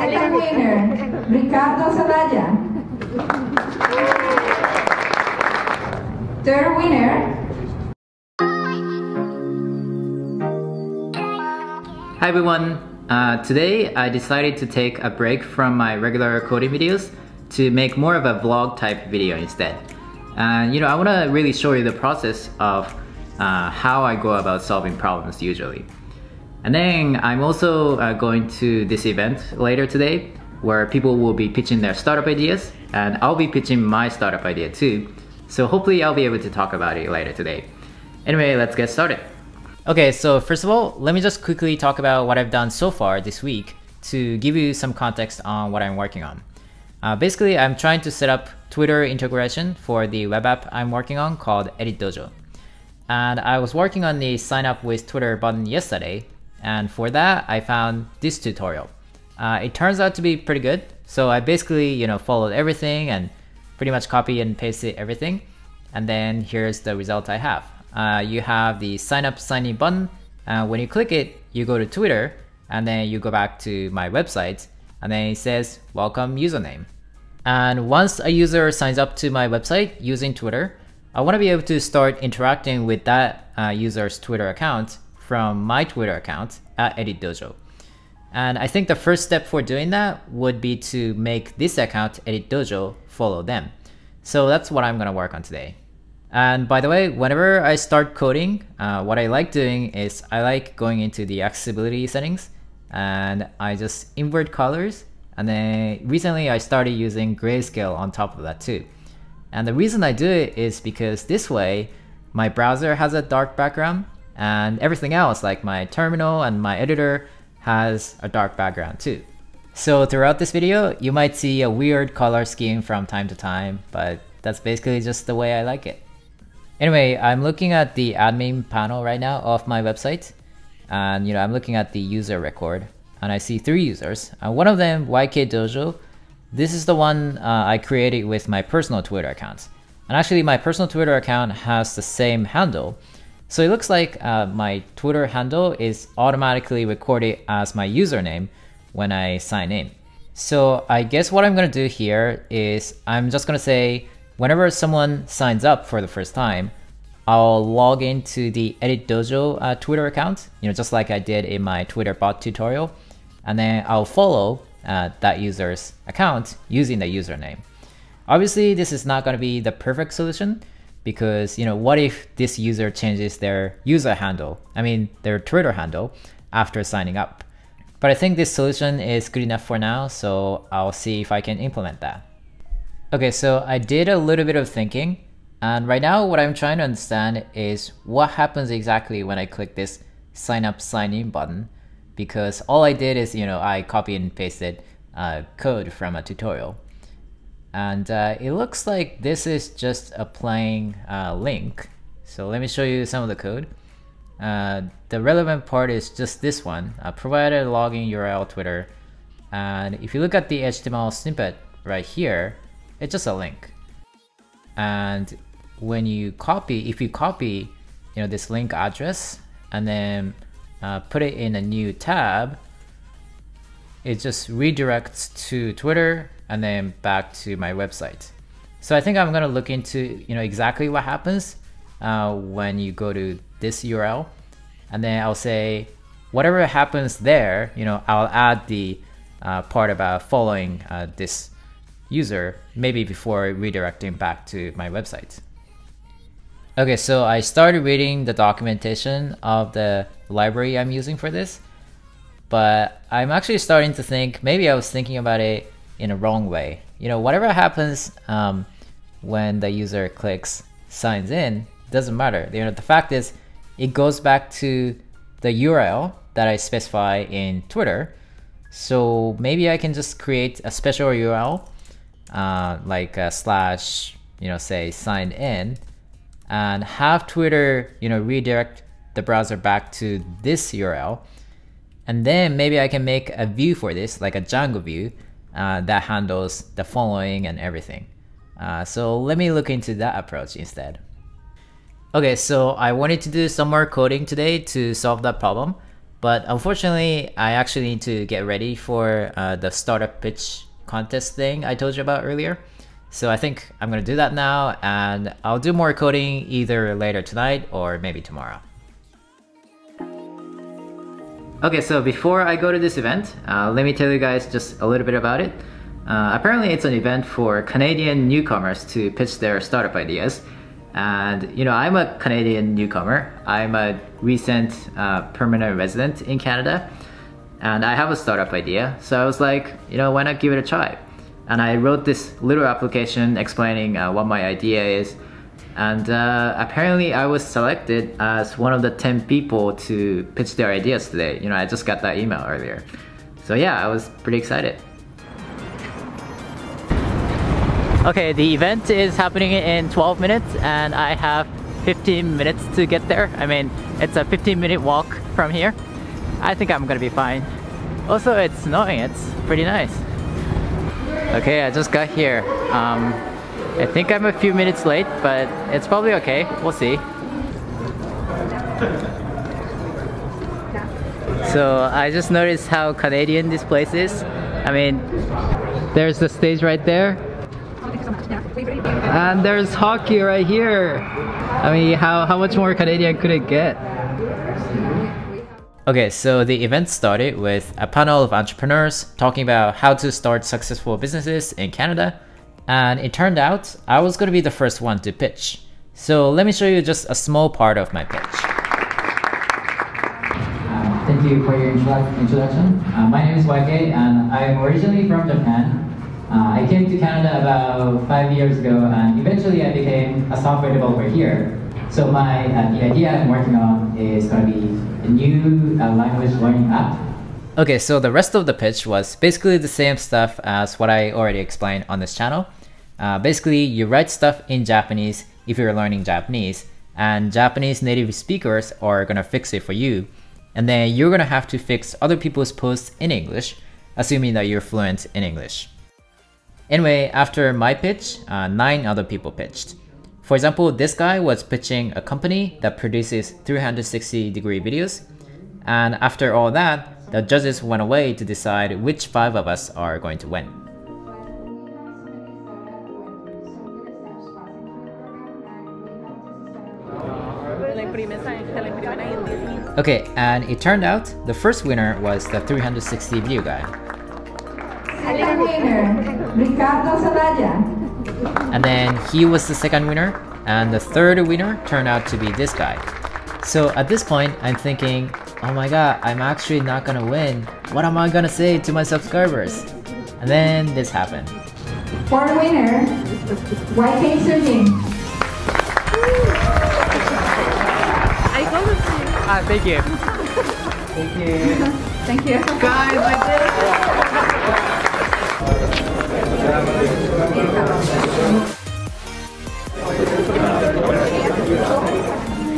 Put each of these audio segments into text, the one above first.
Second winner, Ricardo Zelaya. Third winner, Hi everyone! Uh, today I decided to take a break from my regular coding videos to make more of a vlog type video instead. And you know, I want to really show you the process of uh, how I go about solving problems usually. And then I'm also uh, going to this event later today where people will be pitching their startup ideas and I'll be pitching my startup idea too. So hopefully I'll be able to talk about it later today. Anyway, let's get started. Okay, so first of all, let me just quickly talk about what I've done so far this week to give you some context on what I'm working on. Uh, basically, I'm trying to set up Twitter integration for the web app I'm working on called Edit Dojo. And I was working on the sign up with Twitter button yesterday, and for that, I found this tutorial. Uh, it turns out to be pretty good, so I basically, you know, followed everything and pretty much copy and pasted everything, and then here's the result I have uh, you have the sign up sign in button. Uh, when you click it, you go to Twitter and then you go back to my website and then it says welcome username. And once a user signs up to my website using Twitter, I want to be able to start interacting with that uh, user's Twitter account from my Twitter account at Edit Dojo. And I think the first step for doing that would be to make this account Edit Dojo follow them. So that's what I'm going to work on today. And by the way, whenever I start coding, uh, what I like doing is I like going into the accessibility settings and I just invert colors. And then recently I started using grayscale on top of that too. And the reason I do it is because this way, my browser has a dark background and everything else like my terminal and my editor has a dark background too. So throughout this video, you might see a weird color scheme from time to time, but that's basically just the way I like it. Anyway, I'm looking at the admin panel right now of my website. And you know, I'm looking at the user record and I see three users. And one of them, YK Dojo, this is the one uh, I created with my personal Twitter account. And actually my personal Twitter account has the same handle. So it looks like uh, my Twitter handle is automatically recorded as my username when I sign in. So I guess what I'm gonna do here is I'm just gonna say whenever someone signs up for the first time, I'll log into the Edit Dojo uh, Twitter account, you know, just like I did in my Twitter bot tutorial, and then I'll follow uh, that user's account using the username. Obviously, this is not going to be the perfect solution because, you know, what if this user changes their user handle, I mean, their Twitter handle after signing up? But I think this solution is good enough for now, so I'll see if I can implement that. Okay, so I did a little bit of thinking and right now what I'm trying to understand is what happens exactly when I click this sign up sign in button because all I did is, you know, I copy and pasted uh, code from a tutorial. And uh, it looks like this is just a plain uh, link. So let me show you some of the code. Uh, the relevant part is just this one, uh, provided login URL Twitter. And if you look at the HTML snippet right here, it's just a link. And when you copy, if you copy, you know, this link address and then uh, put it in a new tab, it just redirects to Twitter and then back to my website. So I think I'm gonna look into, you know, exactly what happens uh, when you go to this URL, and then I'll say whatever happens there, you know, I'll add the uh, part about following uh, this user, maybe before redirecting back to my website. Okay, so I started reading the documentation of the library I'm using for this, but I'm actually starting to think maybe I was thinking about it in a wrong way. You know, whatever happens um, when the user clicks signs in, doesn't matter. You know, the fact is, it goes back to the URL that I specify in Twitter. So maybe I can just create a special URL uh, like slash, you know, say sign in and have Twitter, you know, redirect the browser back to this URL. And then maybe I can make a view for this, like a Django view uh, that handles the following and everything. Uh, so let me look into that approach instead. Okay, so I wanted to do some more coding today to solve that problem. But unfortunately, I actually need to get ready for uh, the startup pitch contest thing I told you about earlier. So I think I'm gonna do that now and I'll do more coding either later tonight or maybe tomorrow. Okay, so before I go to this event, uh, let me tell you guys just a little bit about it. Uh, apparently it's an event for Canadian newcomers to pitch their startup ideas. And you know, I'm a Canadian newcomer. I'm a recent uh, permanent resident in Canada. And I have a startup idea. So I was like, you know, why not give it a try? And I wrote this little application explaining uh, what my idea is and uh, apparently I was selected as one of the 10 people to pitch their ideas today. You know, I just got that email earlier. So yeah, I was pretty excited. Okay, the event is happening in 12 minutes and I have 15 minutes to get there. I mean, it's a 15 minute walk from here. I think I'm gonna be fine. Also, it's snowing, it's pretty nice. Okay, I just got here. Um, I think I'm a few minutes late, but it's probably okay. We'll see. So I just noticed how Canadian this place is. I mean, there's the stage right there. And there's hockey right here. I mean, how, how much more Canadian could it get? Okay, so the event started with a panel of entrepreneurs talking about how to start successful businesses in Canada and it turned out I was going to be the first one to pitch. So let me show you just a small part of my pitch. Uh, thank you for your introduction. Uh, my name is YK and I'm originally from Japan. Uh, I came to Canada about five years ago and eventually I became a software developer here. So my uh, the idea I'm working on is going to be a new uh, language learning app Okay, so the rest of the pitch was basically the same stuff as what I already explained on this channel. Uh, basically, you write stuff in Japanese if you're learning Japanese, and Japanese native speakers are gonna fix it for you. And then you're gonna have to fix other people's posts in English, assuming that you're fluent in English. Anyway, after my pitch, uh, nine other people pitched. For example, this guy was pitching a company that produces 360 degree videos. And after all that, the judges went away to decide which five of us are going to win. Okay, and it turned out the first winner was the 360 view guy. Second winner, Ricardo Zelaya. And then he was the second winner, and the third winner turned out to be this guy. So at this point, I'm thinking, oh my god, I'm actually not gonna win. What am I gonna say to my subscribers? And then this happened. Fourth winner, YK Sujin. Ah, thank you. thank you. Thank you. Guys, I did it!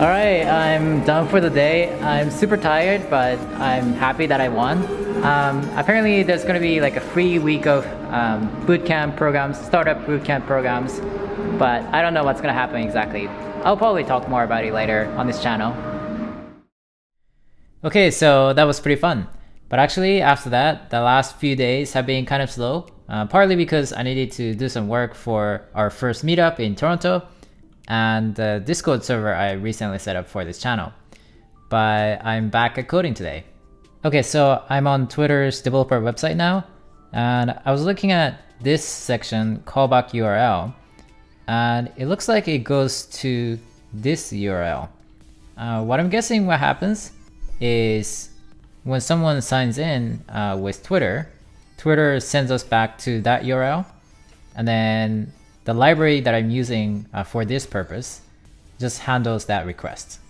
Alright, I'm done for the day. I'm super tired, but I'm happy that I won. Um, apparently there's going to be like a free week of um, bootcamp programs, startup bootcamp programs, but I don't know what's going to happen exactly. I'll probably talk more about it later on this channel. Okay, so that was pretty fun. But actually, after that, the last few days have been kind of slow, uh, partly because I needed to do some work for our first meetup in Toronto and the Discord server I recently set up for this channel. But I'm back at coding today. Okay, so I'm on Twitter's developer website now, and I was looking at this section, callback URL, and it looks like it goes to this URL. Uh, what I'm guessing what happens is when someone signs in uh, with Twitter, Twitter sends us back to that URL. And then the library that I'm using uh, for this purpose just handles that request.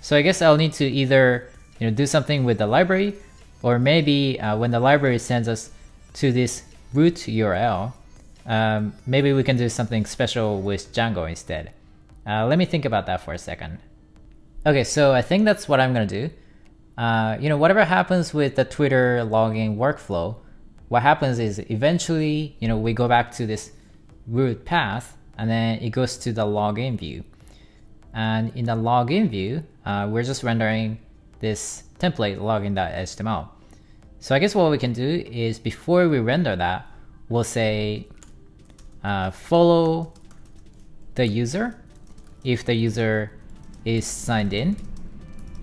So I guess I'll need to either you know, do something with the library or maybe uh, when the library sends us to this root URL, um, maybe we can do something special with Django instead. Uh, let me think about that for a second. Okay, so I think that's what I'm gonna do uh, you know, whatever happens with the Twitter logging workflow, what happens is eventually, you know, we go back to this root path and then it goes to the login view. And in the login view, uh, we're just rendering this template login.html. So I guess what we can do is before we render that, we'll say uh, follow the user if the user is signed in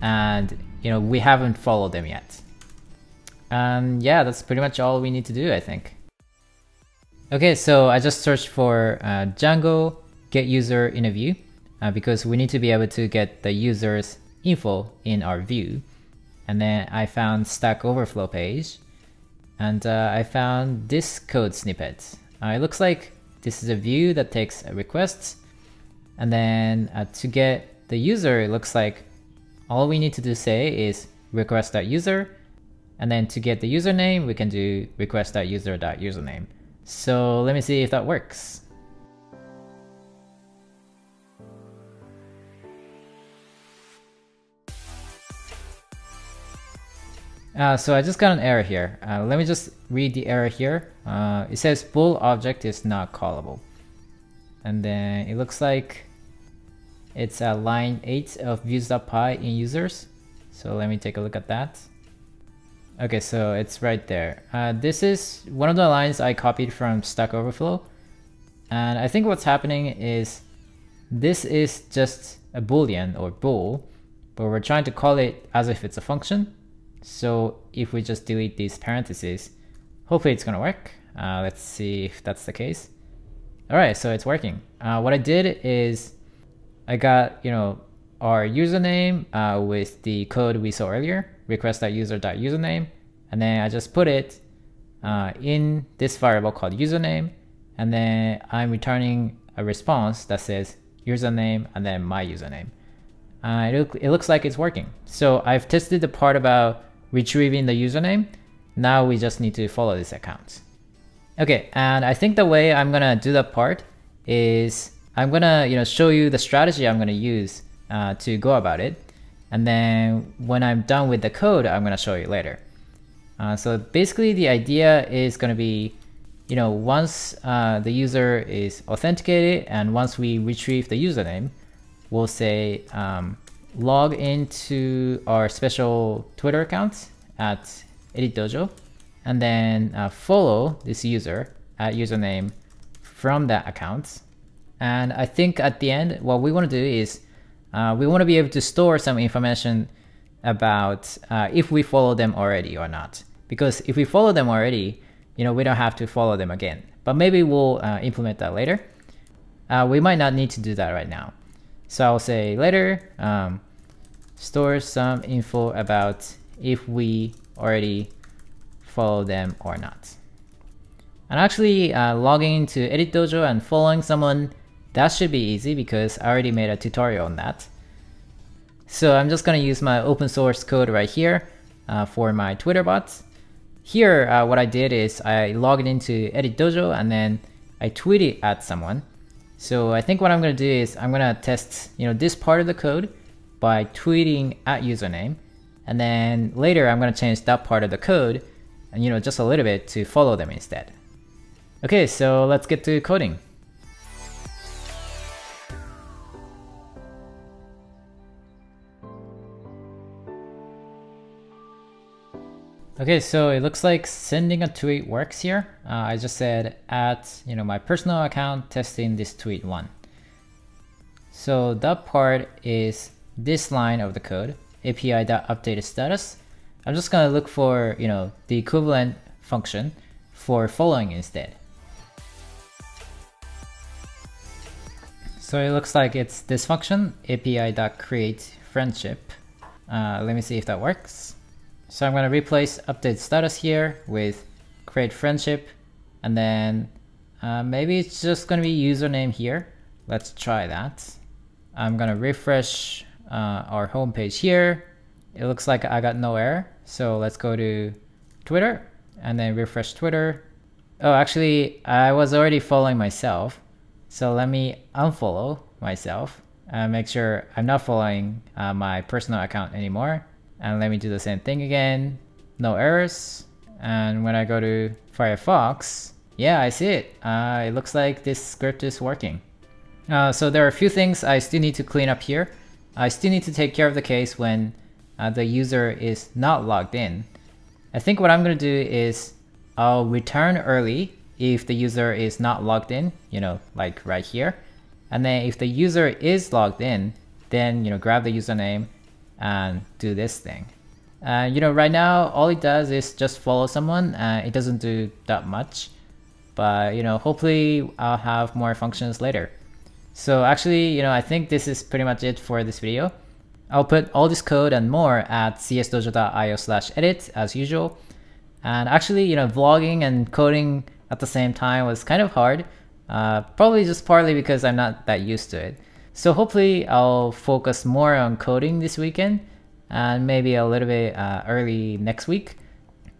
and you know we haven't followed them yet. And yeah, that's pretty much all we need to do, I think. Okay, so I just searched for uh, Django get user in a view uh, because we need to be able to get the user's info in our view. And then I found Stack Overflow page and uh, I found this code snippet. Uh, it looks like this is a view that takes requests and then uh, to get the user, it looks like all we need to do say is request.user and then to get the username, we can do request.user.username. So let me see if that works. Uh, so I just got an error here. Uh, let me just read the error here. Uh, it says bool object is not callable. And then it looks like it's at line 8 of views.py in users. So let me take a look at that. Okay, so it's right there. Uh, this is one of the lines I copied from Stack Overflow. And I think what's happening is this is just a boolean or bool, but we're trying to call it as if it's a function. So if we just delete these parentheses, hopefully it's gonna work. Uh, let's see if that's the case. All right, so it's working. Uh, what I did is I got, you know, our username uh, with the code we saw earlier, request.user.username, and then I just put it uh, in this variable called username, and then I'm returning a response that says username and then my username. Uh, it, it looks like it's working. So I've tested the part about retrieving the username. Now we just need to follow this account. Okay, and I think the way I'm gonna do that part is I'm gonna you know show you the strategy I'm gonna use uh, to go about it. And then when I'm done with the code, I'm gonna show you later. Uh, so basically the idea is gonna be, you know, once uh, the user is authenticated and once we retrieve the username, we'll say um, log into our special Twitter account at Edit Dojo and then uh, follow this user at username from that account. And I think at the end, what we want to do is uh, we want to be able to store some information about uh, if we follow them already or not. Because if we follow them already, you know, we don't have to follow them again. But maybe we'll uh, implement that later. Uh, we might not need to do that right now. So I'll say later, um, store some info about if we already follow them or not. And actually uh, logging into Edit Dojo and following someone that should be easy because I already made a tutorial on that. So I'm just gonna use my open source code right here uh, for my Twitter bots. Here, uh, what I did is I logged into Edit Dojo and then I tweeted at someone. So I think what I'm gonna do is I'm gonna test you know this part of the code by tweeting at username. And then later I'm gonna change that part of the code and you know just a little bit to follow them instead. Okay, so let's get to coding. Okay, so it looks like sending a tweet works here. Uh, I just said at you know my personal account testing this tweet one. So that part is this line of the code api.updated status. I'm just gonna look for you know the equivalent function for following instead. So it looks like it's this function api.create friendship. Uh, let me see if that works. So I'm going to replace update status here with create friendship and then uh, maybe it's just going to be username here. Let's try that. I'm going to refresh uh, our homepage here. It looks like I got no error. So let's go to Twitter and then refresh Twitter. Oh, actually, I was already following myself. So let me unfollow myself and make sure I'm not following uh, my personal account anymore. And let me do the same thing again. No errors. And when I go to Firefox, yeah, I see it. Uh, it looks like this script is working. Uh, so there are a few things I still need to clean up here. I still need to take care of the case when uh, the user is not logged in. I think what I'm gonna do is I'll return early if the user is not logged in, you know, like right here. And then if the user is logged in, then, you know, grab the username and do this thing. Uh, you know, right now, all it does is just follow someone. Uh, it doesn't do that much, but you know, hopefully I'll have more functions later. So actually, you know, I think this is pretty much it for this video. I'll put all this code and more at csdojo.io slash edit as usual. And actually, you know, vlogging and coding at the same time was kind of hard. Uh, probably just partly because I'm not that used to it. So hopefully I'll focus more on coding this weekend and maybe a little bit uh, early next week.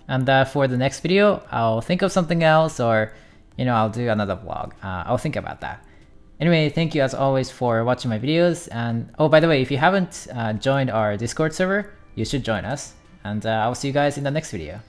And uh, for the next video, I'll think of something else or, you know, I'll do another vlog. Uh, I'll think about that. Anyway, thank you as always for watching my videos. And oh, by the way, if you haven't uh, joined our Discord server, you should join us. And uh, I'll see you guys in the next video.